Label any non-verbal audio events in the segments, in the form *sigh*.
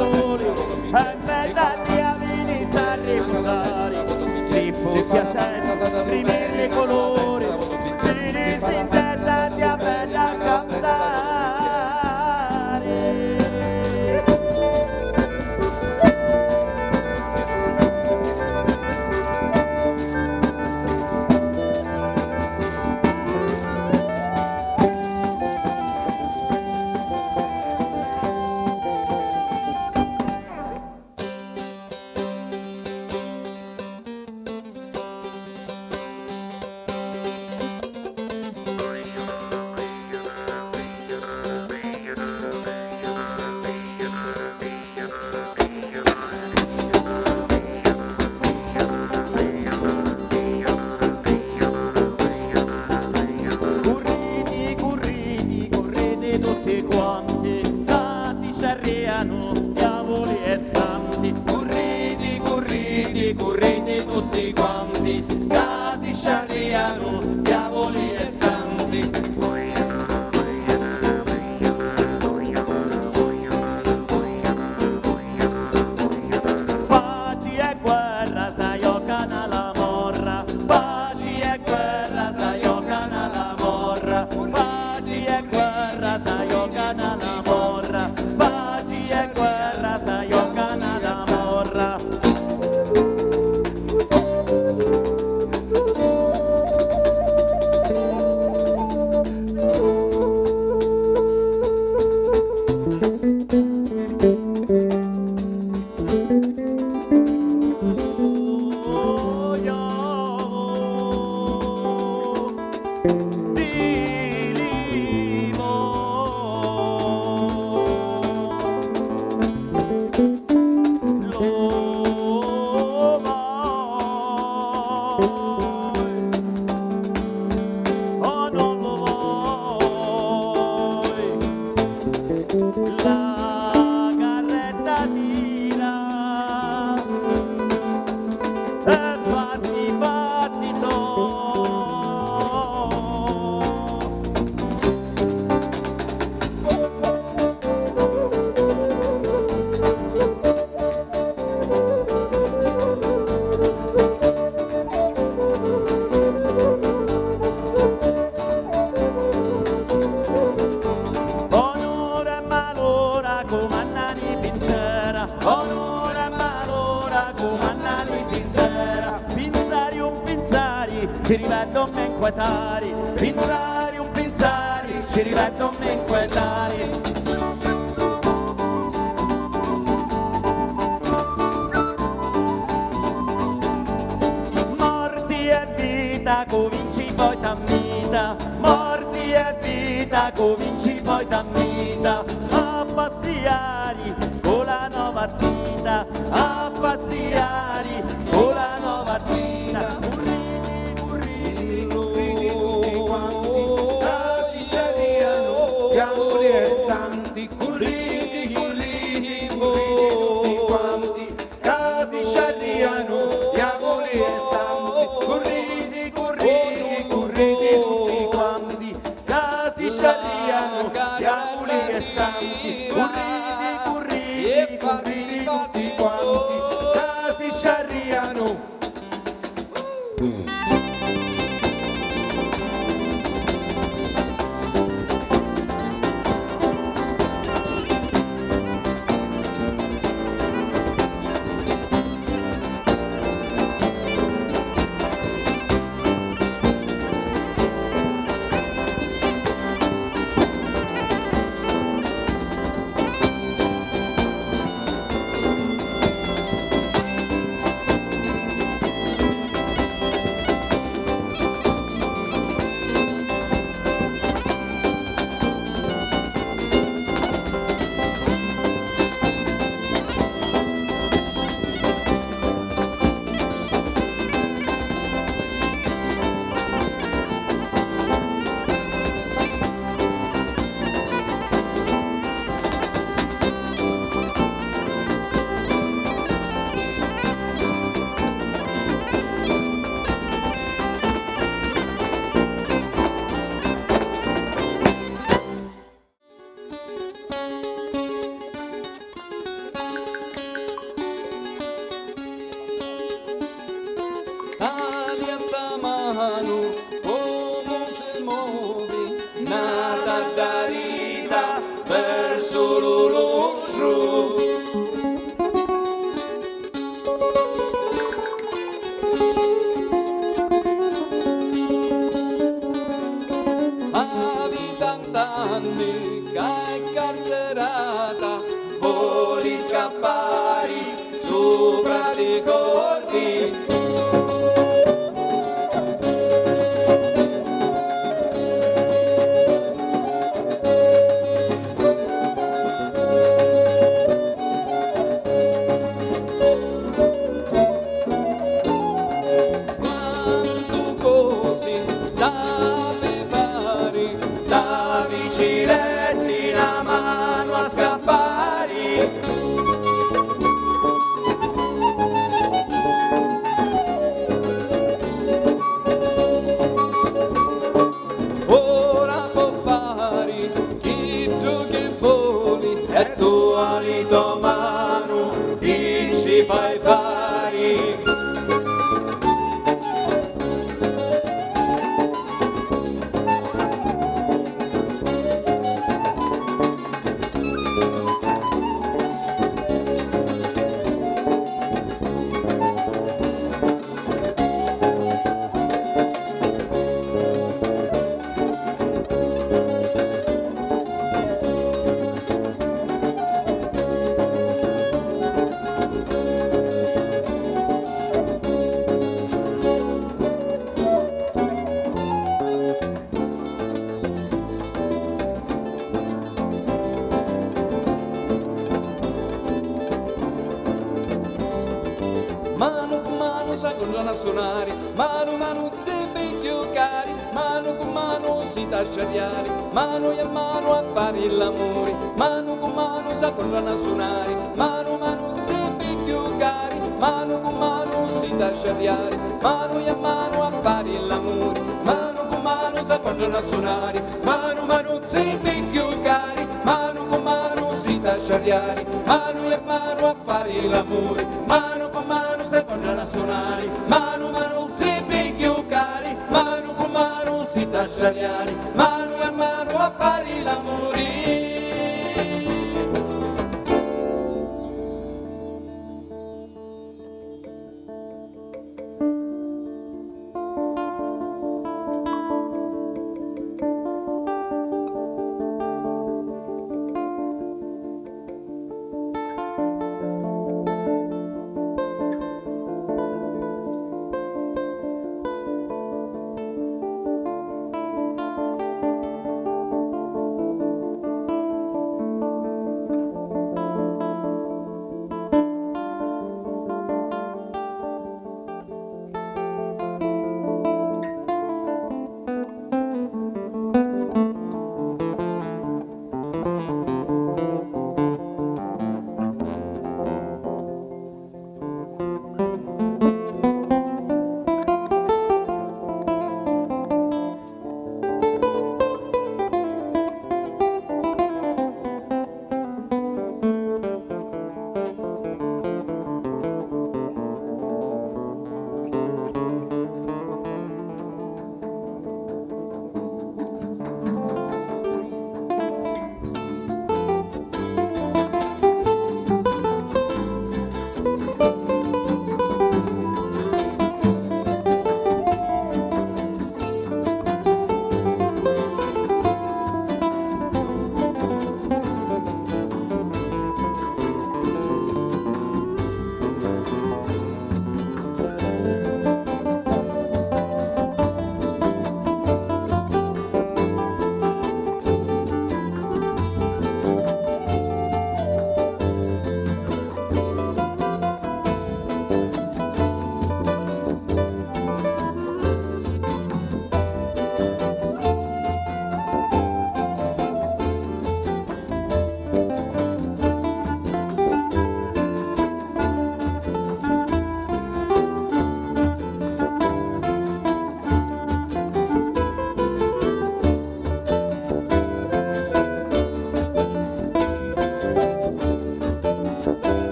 corazones. poi t'ammita, morti e vita, cominci poi t'ammita, a passiari con la nuova zita, a passiari con mano con mano si tasciariare, mano a mano a fare l'amore, mano con mano si cominciano a suonare, mano mano più cari, mano con mano si tasciariare, mano a mano a fare l'amore, mano con mano si cominciano a suonare, mano mano più cari, mano con mano si tasciariare, mano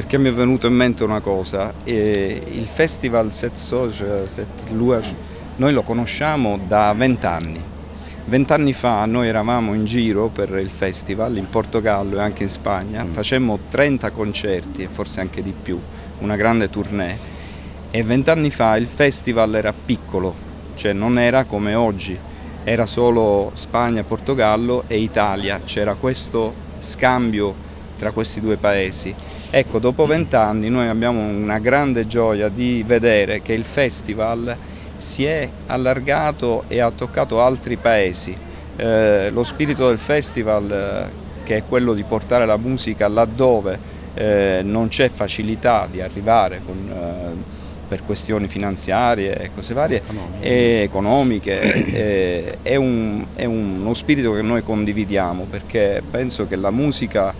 perché mi è venuto in mente una cosa, il festival Set Soge, Set Luage, noi lo conosciamo da vent'anni. Vent'anni fa noi eravamo in giro per il festival in Portogallo e anche in Spagna, facemmo 30 concerti e forse anche di più, una grande tournée. E vent'anni fa il festival era piccolo, cioè non era come oggi, era solo Spagna, Portogallo e Italia, c'era questo scambio tra questi due paesi. Ecco, dopo vent'anni noi abbiamo una grande gioia di vedere che il festival si è allargato e ha toccato altri paesi. Eh, lo spirito del festival, eh, che è quello di portare la musica laddove eh, non c'è facilità di arrivare con, eh, per questioni finanziarie e cose varie, e economiche, e- è, un- è uno spirito che noi condividiamo perché penso che la musica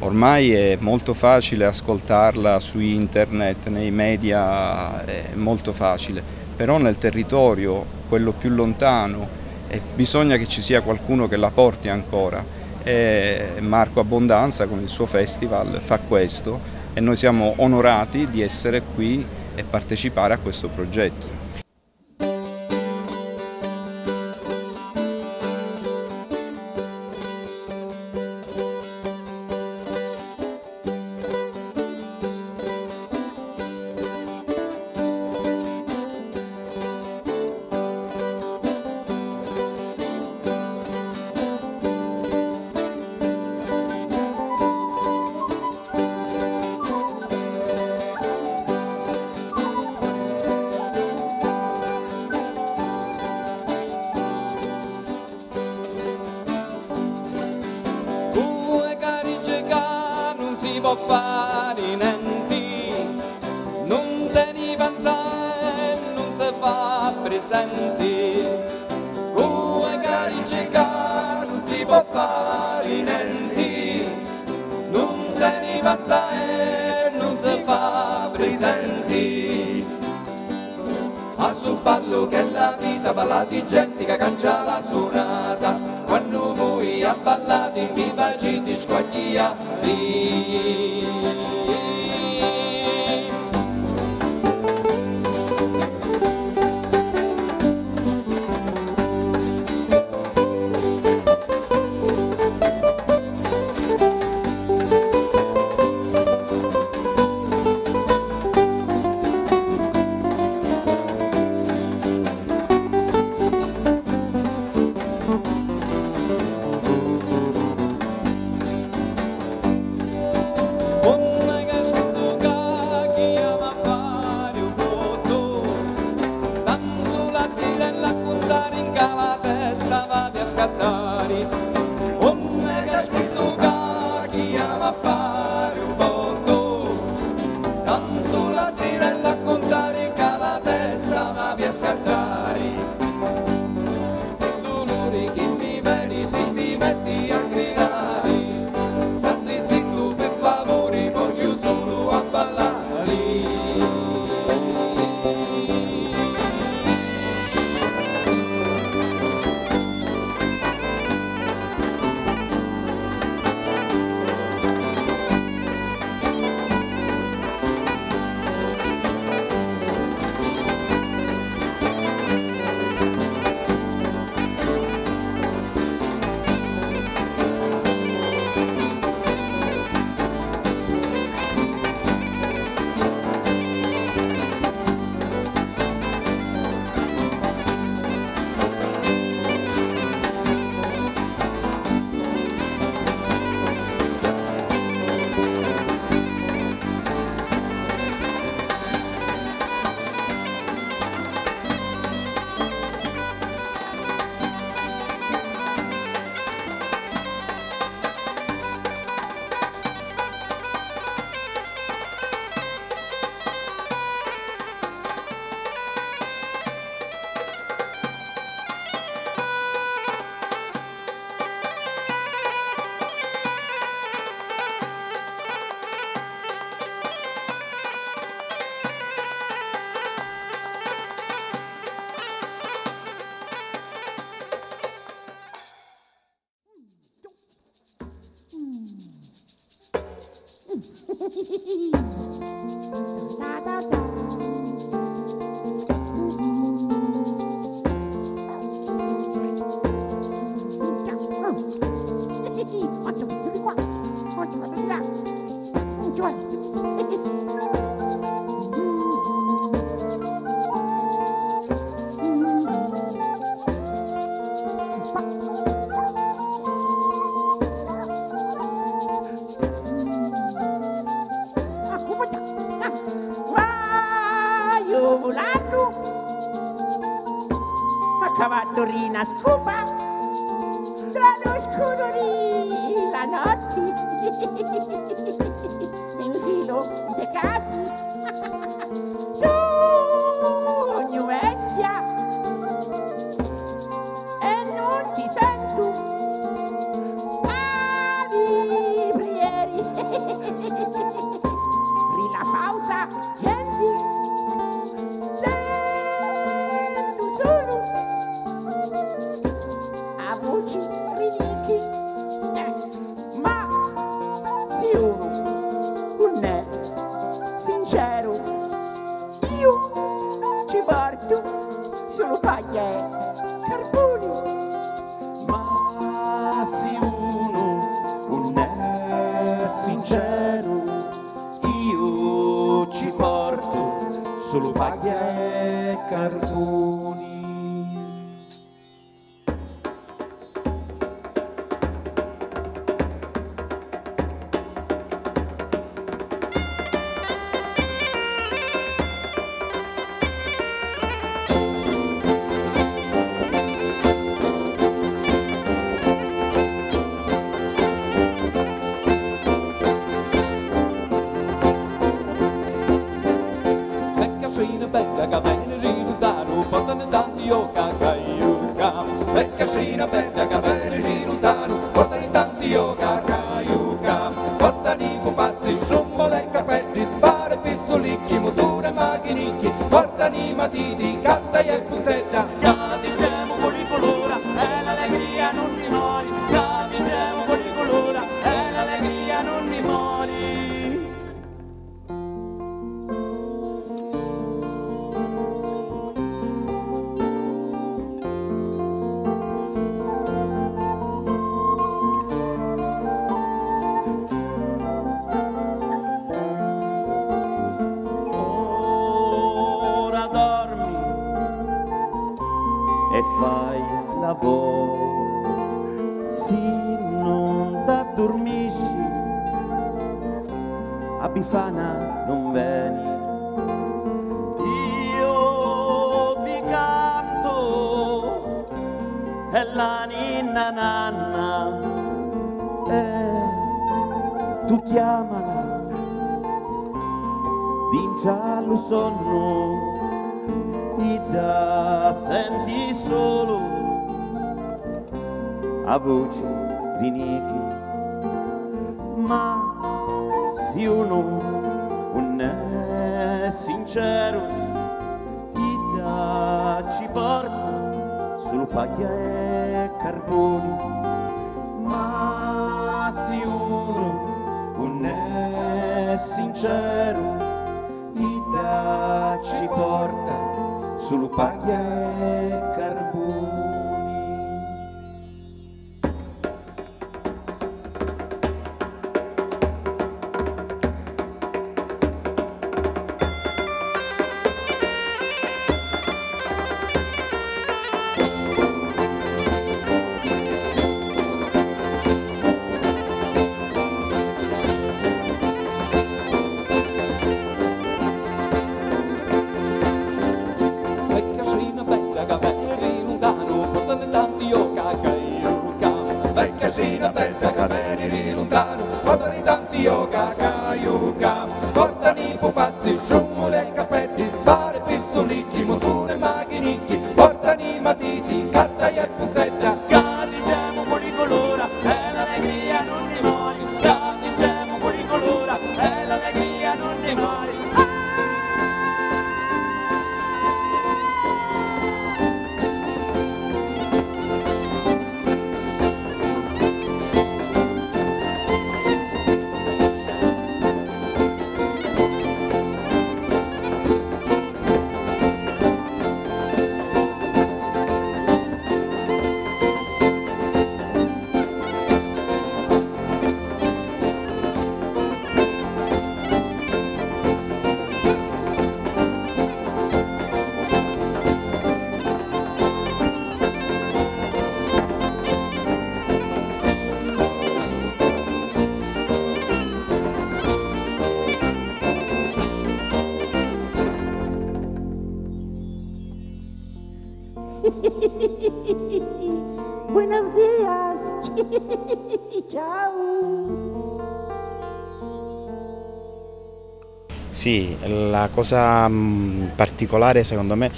ormai è molto facile ascoltarla su internet, nei media è molto facile, però nel territorio, quello più lontano, e bisogna che ci sia qualcuno che la porti ancora. E Marco Abbondanza con il suo festival fa questo e noi siamo onorati di essere qui e partecipare a questo progetto. ballo che è la vita, ballati gente che cancia la suonata, quando voi a ballati mi vagiti squagliati. Bye. volando a cavatorina scopa tra lo scuro di la notte. Ninna nanna. E tu chiamala. Di giallo sonno ti dà senti solo a voci rinichi. Ma se uno non è sincero paglia e carboni ma se uno non è sincero dà ci porta sul paglia e *laughs* Buenos días. *laughs* Ciao. Sì, la cosa mh, particolare secondo me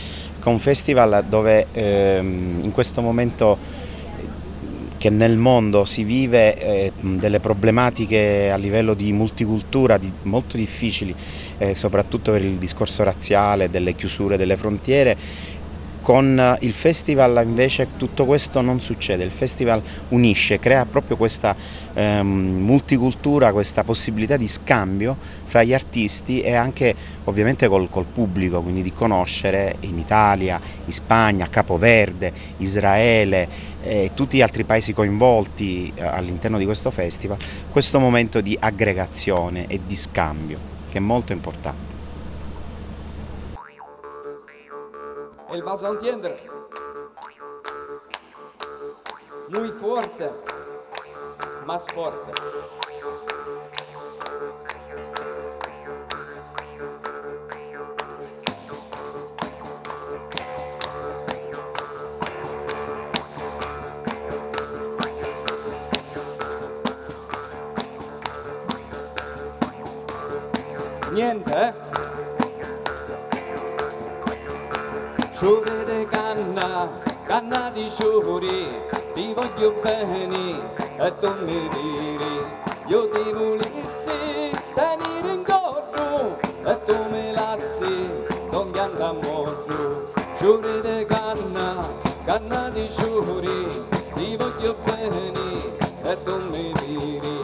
è un festival dove ehm, in questo momento che nel mondo si vive eh, delle problematiche a livello di multicultura di- molto difficili, eh, soprattutto per il discorso razziale, delle chiusure delle frontiere, con eh, il festival invece tutto questo non succede, il festival unisce, crea proprio questa ehm, multicultura, questa possibilità di scambio fra gli artisti e anche ovviamente col, col pubblico, quindi di conoscere in Italia, in Spagna, Capoverde, Israele e tutti gli altri paesi coinvolti eh, all'interno di questo festival, questo momento di aggregazione e di scambio che è molto importante. El vas a entender. Muy fuerte. Más fuerte. Niente, eh? Canna di sciuri, ti voglio bene e tu mi diri, io ti volessi tenere in corpo e tu mi lassi, non ti andiamo giù. Sciure di canna, canna di sciuri, ti voglio bene e tu mi diri,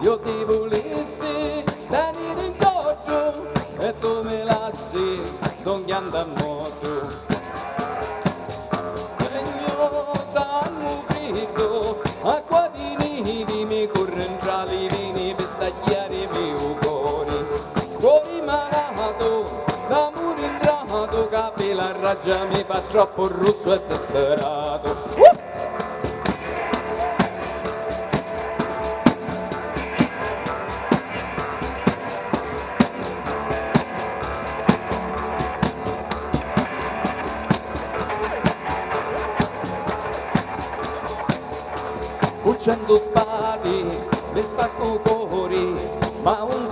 io ti volessi tenere in corpo e tu mi lassi, non ti andiamo giù. già mi fa troppo russo e disperato Fuggendo spadi, mi spacco cuori, ma un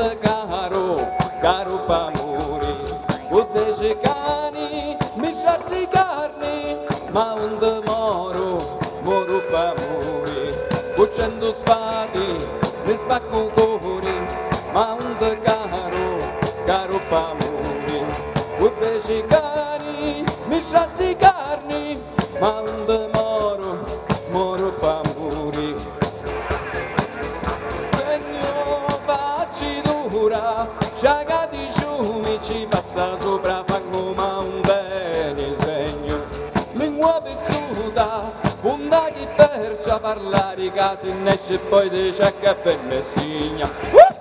parlare, che se ne esce poi ti c'è caffè e messigna. Uh!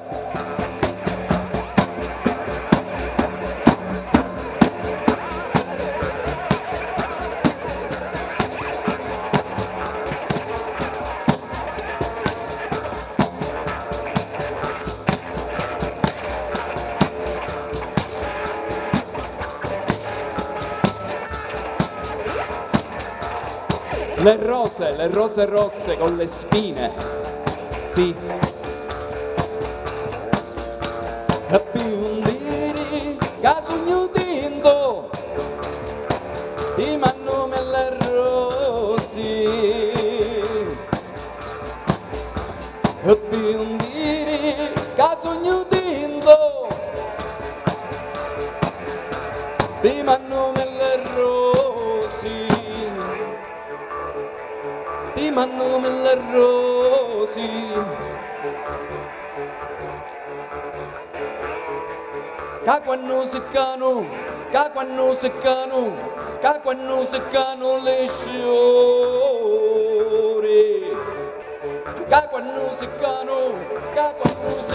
Le rose, le rose rosse con le spine. Sì, Ferrosi. Caquanno seccano, caquanno seccano, caquanno seccano le sciore. Caquanno seccano, caquanno seccano.